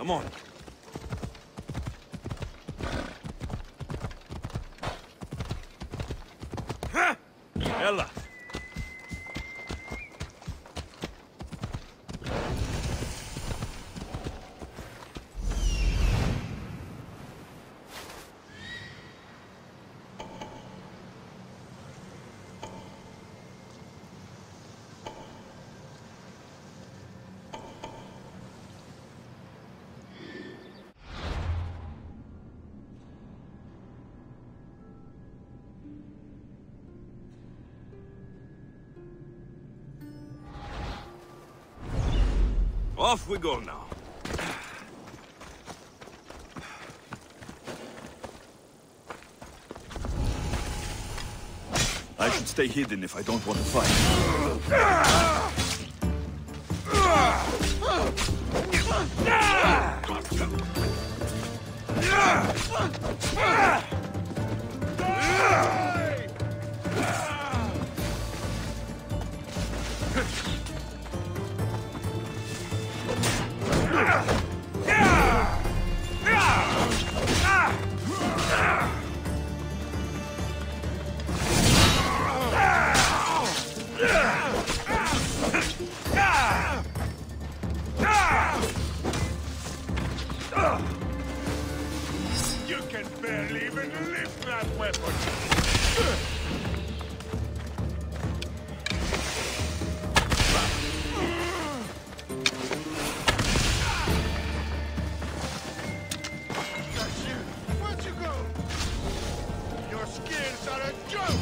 Come on. Ella. Off we go now. I should stay hidden if I don't want to fight. Ah! Barely even lift that weapon. That's you. Where'd you go? Your skills are a joke.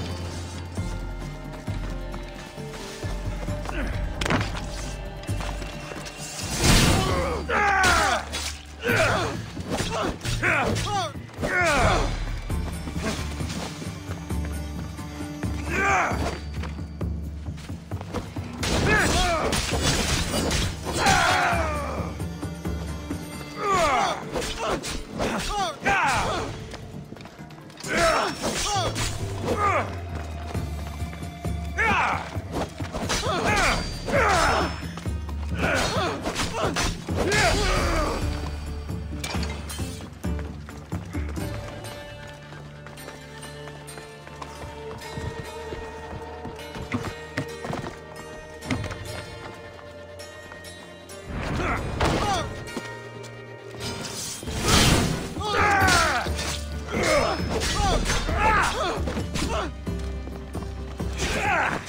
Yeah!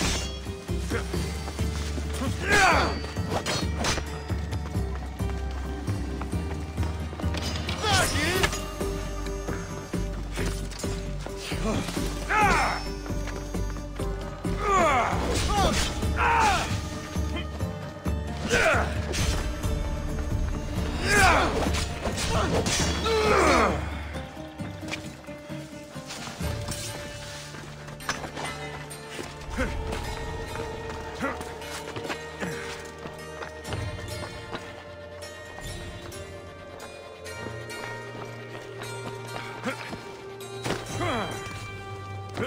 You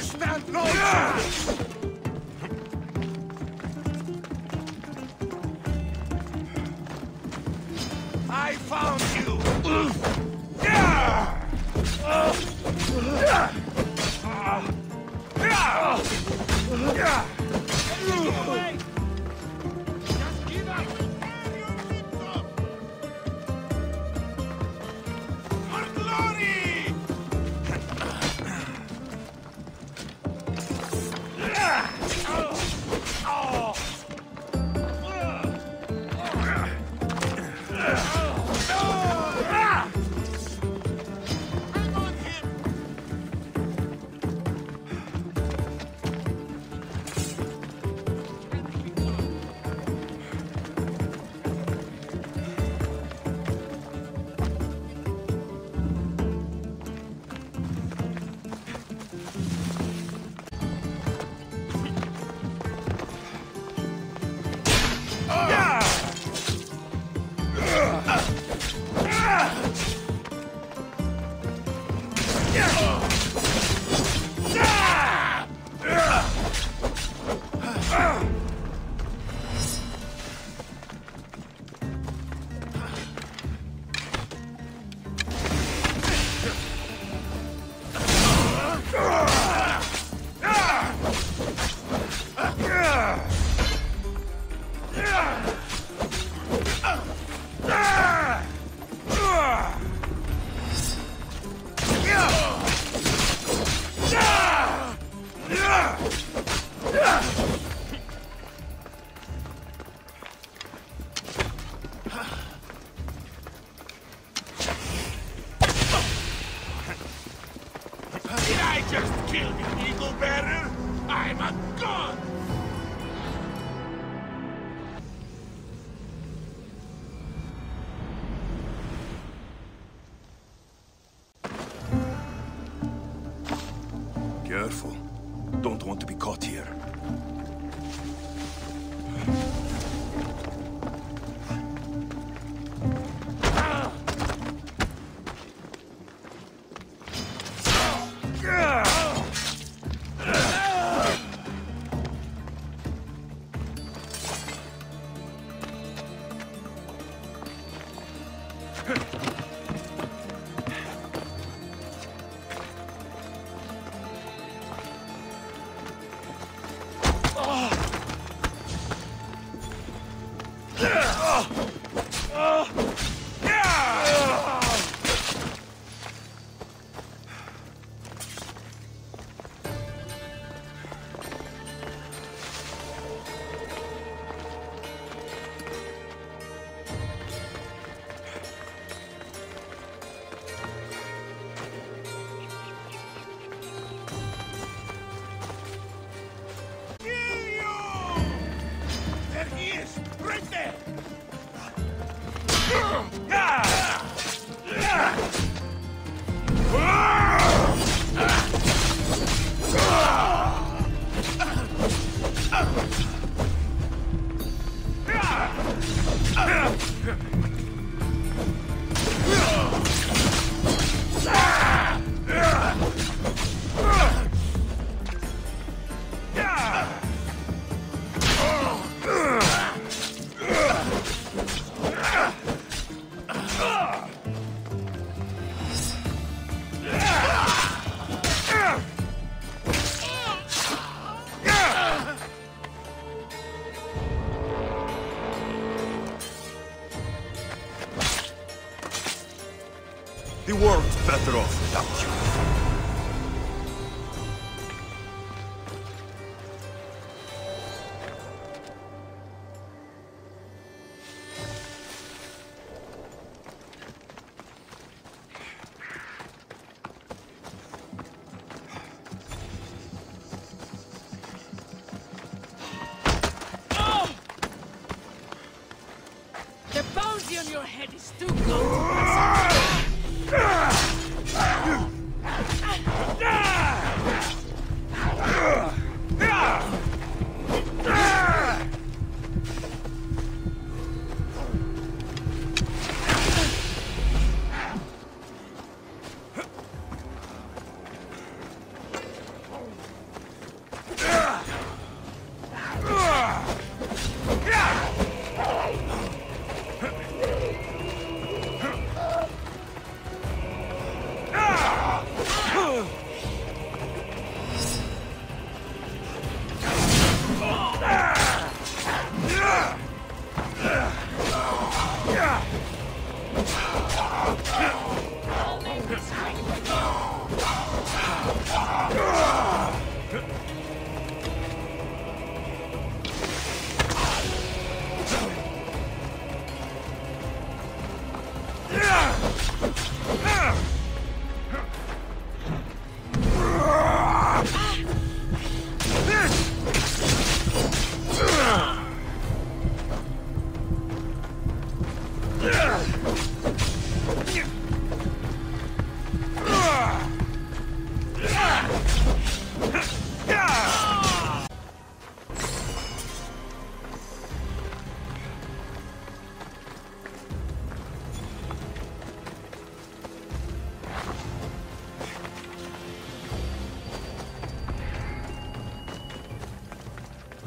stand no chance! I found you! For Yeah. I'm a god! The world's better off without you. The bounty on your head is too good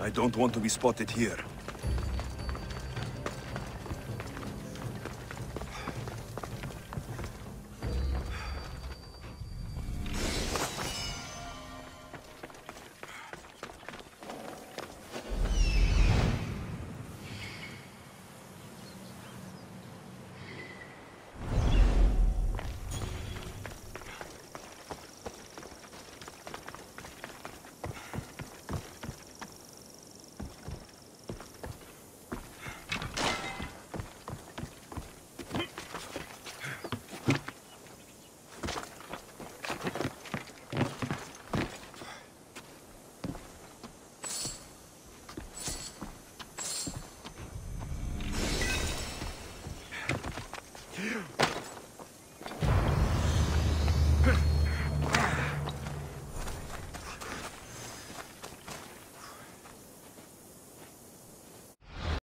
I don't want to be spotted here.